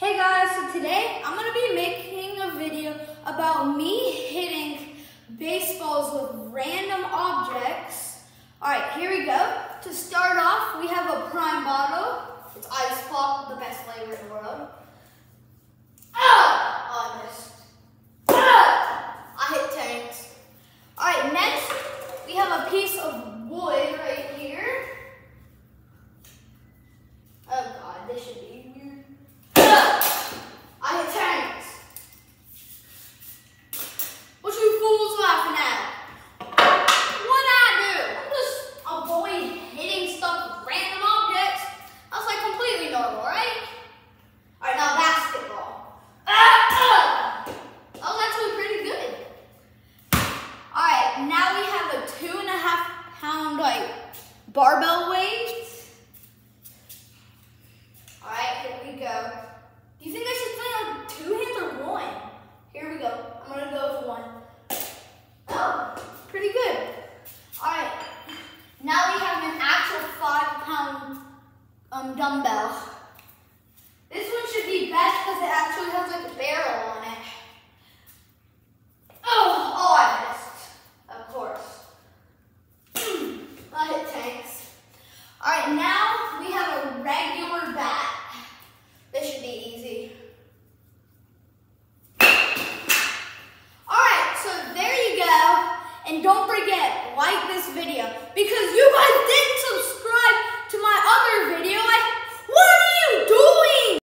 Hey guys, so today I'm gonna be making a video about me hitting baseballs with random objects. All right, here we go. To start off, we have a prime bottle. It's ice pop, the best flavor in the world. Ah! Oh, I missed. Ah! I hit tanks. All right, next we have a piece of wood right here. Oh god, this should be weird. Ah! I hit tanks. What you fools laughing at? What I do? I'm just avoid hitting stuff with random objects. That's like completely normal, right? Alright, now basketball. Ah! ah! That was actually pretty good. Alright, now we have a two and a half pound like barbell weights. Alright, here we go. Do you think I should play on two hands or one? Here we go. I'm gonna go with one. Oh, pretty good. Alright, now we have an actual five pound um, dumbbell. This one should be best because it actually has like a barrel on it. Oh, oh, I missed. Of course. I hit tanks. All right, now we have a regular bat. This should be easy. All right, so there you go. Don't forget, like this video because